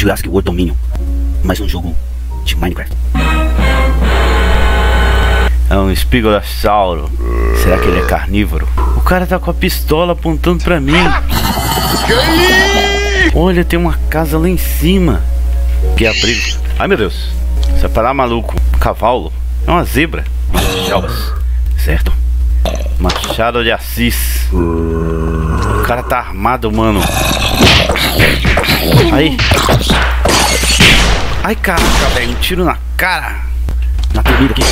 Jurassic World Dominion. Mais um jogo de Minecraft. É um espigossauro. Será que ele é carnívoro? O cara tá com a pistola apontando pra mim. Olha, tem uma casa lá em cima. Que abrigo. Ai meu Deus. Você vai parar maluco. Um cavalo. É uma zebra. Selvas. Certo. Machado de Assis. O cara tá armado, mano. Aí. Ai, caraca, velho. Um tiro na cara. Na comida aqui.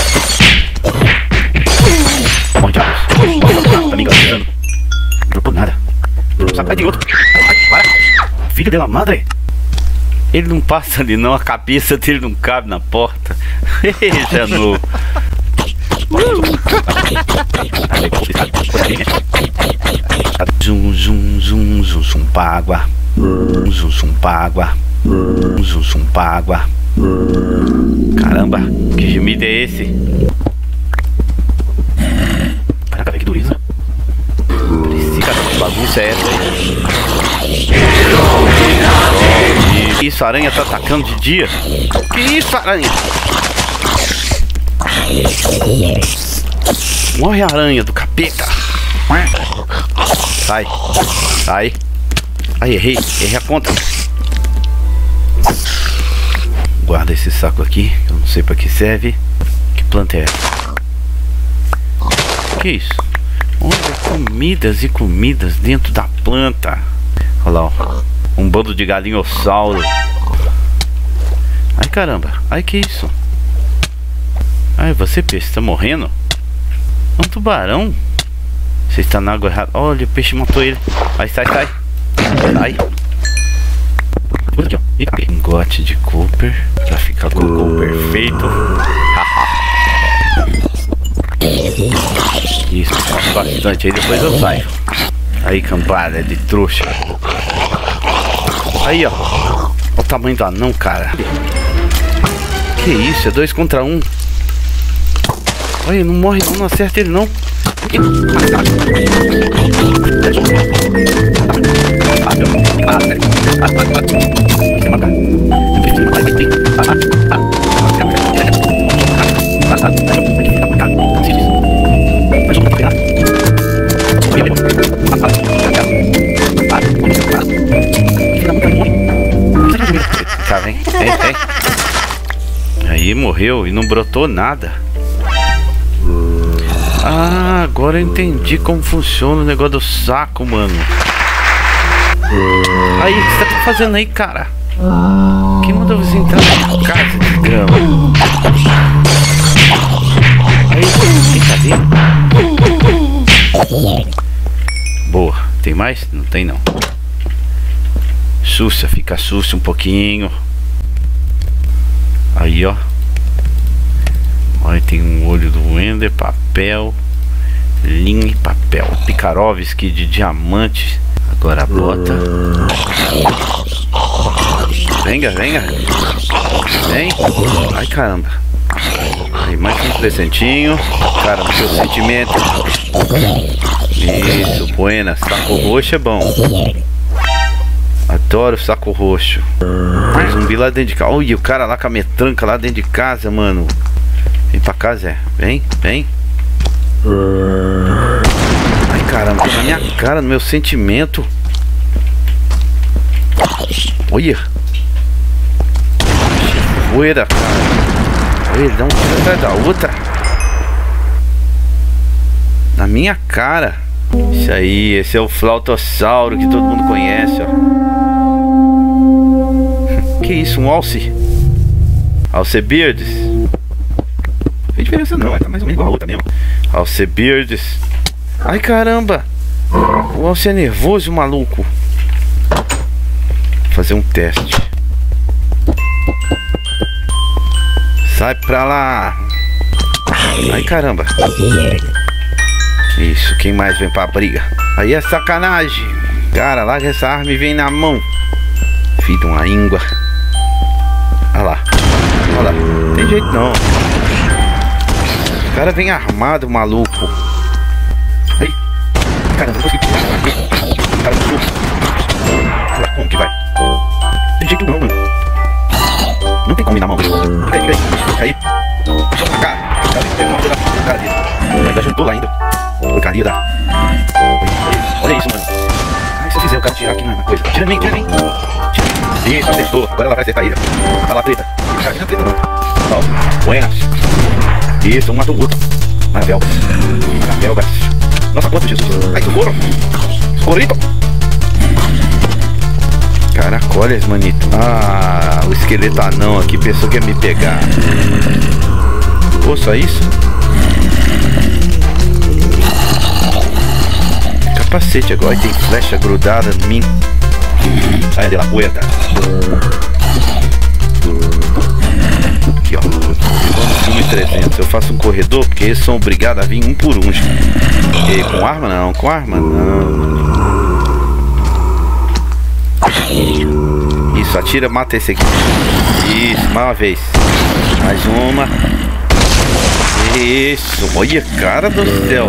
Morre, diabos. Tá me enganando. Não dropou nada. Sabe, de outro. Ai, para. Filho da madre. Ele não passa ali não, a cabeça dele não cabe na porta. Já no. Zum zum zum zum zum págua. Zum zum págua. Zum zum págua. Caramba, que gemido é esse? Caraca, que dureza. Parecia que bagunça é essa? Que isso, a aranha tá atacando de dia? Que isso, aranha? Morre a aranha do capeta. Sai. Sai. Ai, errei. Errei a conta. Guarda esse saco aqui. Eu não sei pra que serve. Que planta é essa? Que isso? Olha, comidas e comidas dentro da planta. Olha lá, ó. Um bando de galinhossauro. Ai, caramba. Ai, que isso? Ai, você, peixe, tá morrendo? É um tubarão. Você está na água errada. Olha, o peixe matou ele. Vai, sai, sai. Ó. Lingote de Cooper. Pra ficar com o gol perfeito. Isso, faço bastante. Aí depois eu saio. Aí, cambada de trouxa. Aí, ó. Olha o tamanho do anão, cara. Que isso? É dois contra um. Olha, não morre não, não acerta ele não. Vem. Aí morreu e não brotou nada. Ah, agora eu entendi como funciona o negócio do saco, mano. Aí, o que você tá fazendo aí, cara? Quem mandou você entrar na casa de grama? Aí, brincadeira. Boa, tem mais? Não tem não. Sussa, fica sussa um pouquinho. Aí, ó. Olha, tem um olho do Ender, papel, linha e papel. Pikarovski de diamante. Agora bota. Venga, venga. Vem. Ai, caramba. Aí, mais um presentinho. Cara, no seu sentimento. Isso, buena. Saco roxo é bom. Adoro saco roxo. Tem zumbi lá dentro de casa. Olha o cara lá com a metranca lá dentro de casa, mano. Vem pra cá, Zé. Vem, vem. Caramba, na minha cara, no meu sentimento. Olha. Poeira, cara. Ele dá um tiro atrás da outra. Na minha cara. Isso aí, esse é o flautossauro que todo mundo conhece, ó. Que isso, um alce? Alcebeards? Não tem diferença não, é tá mais ou menos igual a outra mesmo. Alcebeards. Ai caramba! O alce é nervoso, maluco. Vou fazer um teste. Sai pra lá! Ai caramba! Isso, quem mais vem pra briga? Aí é sacanagem! Cara, larga essa arma e vem na mão. Filho de uma íngua. Olha lá. Olha lá. Não tem jeito não. O cara vem armado, maluco. Cara, não consegui. Cara, não Como que vai? Tem jeito não, mano. Não tem como ir na mão. Peraí, peraí. Aí. Cara, cara, tem uma coisa da cara dele. Ainda juntou lá ainda. Porcaria da. Olha isso, mano. Ai, se eu fizer o cara tirar aqui na coisa. Tira mim, tira mim. Isso, acertou. Agora ela vai acertar ele. Vai lá, preta. Cara, aqui na preta, mano. Ó, buenas. Isso, um matou o outro. Maravilha. Maravilha, velho. Nossa, quanto Jesus. Ai, socorro. Socorrito. Caracoles, manito. Ah, o esqueleto anão aqui pensou que ia me pegar. Pô, só isso? Capacete agora tem flecha grudada em mim. Sai de puerta. Aqui, ó. Vamos 1300. Eu faço um corredor porque eles são obrigados a vir um por um. E com arma não, com arma não. Isso, atira, mata esse aqui. Isso, mais uma vez. Mais uma. Isso, olha, cara do céu.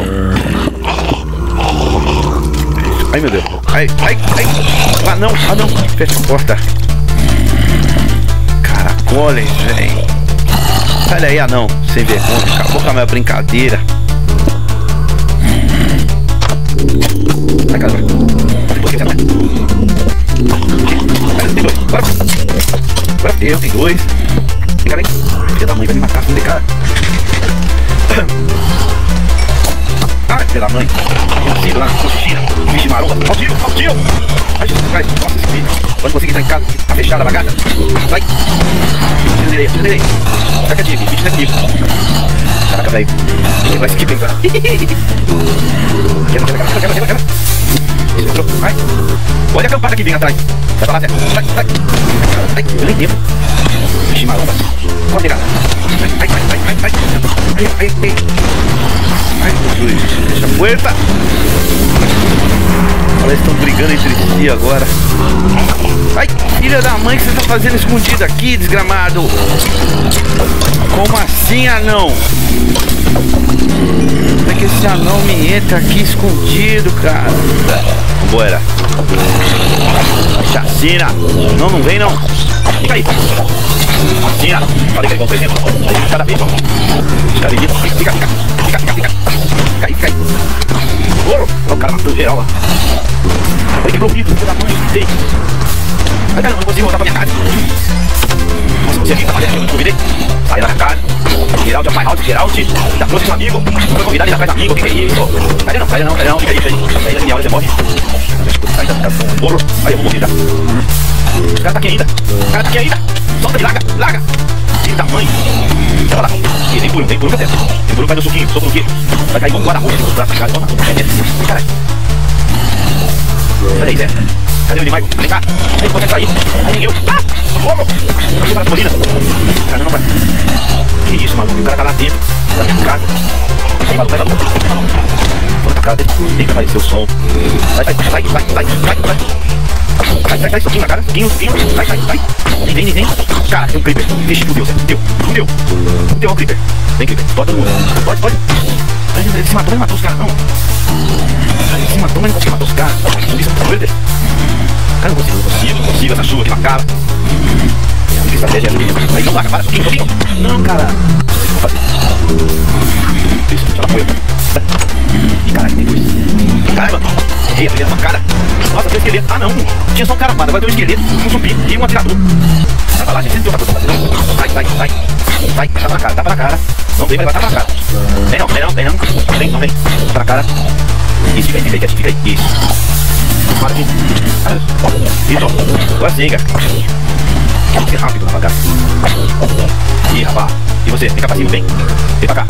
Ai, meu Deus. Ai, ai, ai. Ah, não, ah, não. Fecha a porta. Caracoles, velho. Olha aí, anão. Sem vergonha. Acabou com a minha brincadeira. Ai, caramba. Depois que Tem dois. Bora. Bora, tem dois. Tem cara aí. Filha da mãe vai me matar, filho de cara. Ai, filha da mãe. Nascido lá coxinha. Bicho maromba. Ó o. Ai, Jesus Christ. Nossa, esse bicho. Quando conseguir entrar em casa, tá fechada a bagaça. Vai. Quietinho aqui, bicho não é comigo. Caraca, velho. Vai skip, cara. Quebra, quebra, quebra, quebra, quebra. Vai. Olha a campada que vem atrás. Vai pra lá, Zé. Vai, vai. Ai, eu nem devo. Vixe, maromba. Pode pegar. Vai, vai, vai, vai, vai. Ai, ai, ai. Ai, Jesus. Deixa a puerta. Eles estão brigando entre si agora. Ai, filha da mãe, que você tá fazendo escondido aqui, desgramado? Como assim, anão? Como é que esse anão me entra aqui escondido, cara? Vambora. Chacina. Não, não vem não. Fica aí. Chacina. Falei que ele exemplo. Cada vez. Cada vez. Fica, fica, fica. Fica, fica, fica. Fica aí, fica aí. Ouro. O cara matou geral lá. Ele quebrou o vidro, filho da mãe. Ei. Ai, cara, não consigo voltar pra minha casa. Nossa, você aqui tá fazendo, eu não convidei. Sai da minha casa. Geraldo é o pai alto, Geraldo. Já trouxe um amigo. Foi convidado e já faz amigo. Que, que é isso? Sai não, sai não, sai não. Fica aí, fica aí. Sai da minha hora, você morre. Sai da minha casa. Morro. Aí, eu vou morrer já. O cara tá aqui ainda. O cara tá aqui ainda. Solta de larga, larga. Que tamanho. Olha lá. E tem puro, tem puro, cadê? Tem puro, faz o suquinho, sopa no quê? Vai cair com guarda-roupa no braço da casa. Toma, é, caralho. Cadê aí, Zé? Cadê o Neymar? Vem cá. Ele consegue sair. Aí ninguém. Ah! Socorro! Aqui para a colina. Caramba. Que isso, maluco? O cara tá lá dentro da minha casa. Aí, maluco, vai lá. Casa que aparecer o som. Vai, vai, vai, vai, vai, vai, vai. Sai, sai, sai, soquinho na cara, soquinho, soquinho, sai. Nem vem, nem vem. Cara, tem um creeper. Vixe, fudeu, Zé. Fudeu, fudeu. Ó o creeper. Vem, creeper. Bota no. Pode, pode. Ele se matou, ele matou os caras, não. Ele se matou, mas não conseguiu matar os caras. Isso é muito Cara, não consigo, não consigo, não consigo. Essa chuva aqui na cara. Estratégia é não, para, soquinho, soquinho. Não, cara. Isso, ela poeta. Ih, caralho, tem dois. Caramba. Errei a primeira cara. Nossa, tem um esqueleto. Ah, não. Tinha só um cara armado. Agora tem um esqueleto, um zumbi e um atirador. Vai pra lá, gente. Tem outra coisa pra fazer, não. Vai, vai, vai. Vai, tapa na cara, tapa na cara. Não vem, vai levar tapa na cara. Vem não, vem não, vem não. Vem, não vem. Tapa na cara. Isso, fica aí, fica aí, fica aí. Isso. Para aqui. Isso. Agora sim, cara. Ser rápido bagaça. Ih, rapaz. E você? Fica pra cima, vem. Vem pra cá.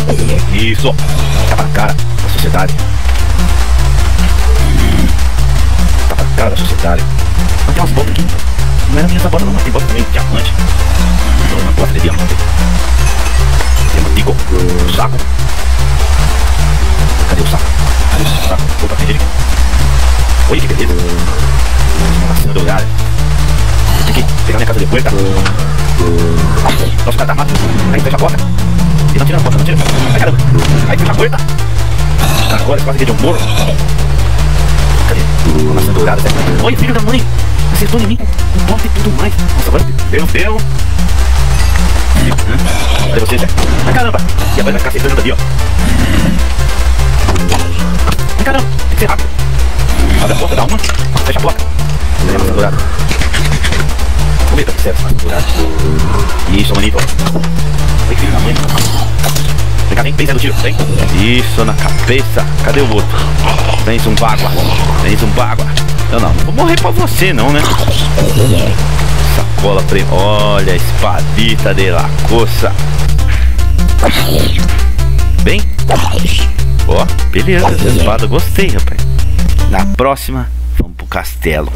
Isso. Tapa na cara da sociedade. Tapa na cara da sociedade. Mas tem umas botas aqui. Não era minha essa bota não, mas tem bota também, diamante. Uma bota de diamante. Diamantico. Saco. Cadê o saco? Cadê o saco? Opa, tem ele. Oi, que beleza. Dourada. Agora, quase que de um morro. Cadê? Maçã. Oi, filho da mãe. Acertou em mim com e tudo mais. Nossa, agora deu, deu. Cadê você, Zé? Ai, caramba. E agora vai ficar acertando ali, ó. Caramba, tem que ser rápido. Abre a porta, dá uma. Fecha a porta. Leva essa dourada. Cometa essa dourada. Isso, manito. Vem, filho da mãe. Vem, Zé do tio, vem. Isso, na cabeça. Cadê o outro? Vem, zumbágua. Vem, zumbágua. Eu não, não vou morrer pra você não, né? Sacola preta. Olha, espadita de la coça. Bem? Ó, beleza, espada. Gostei, rapaz. Na próxima, vamos pro castelo.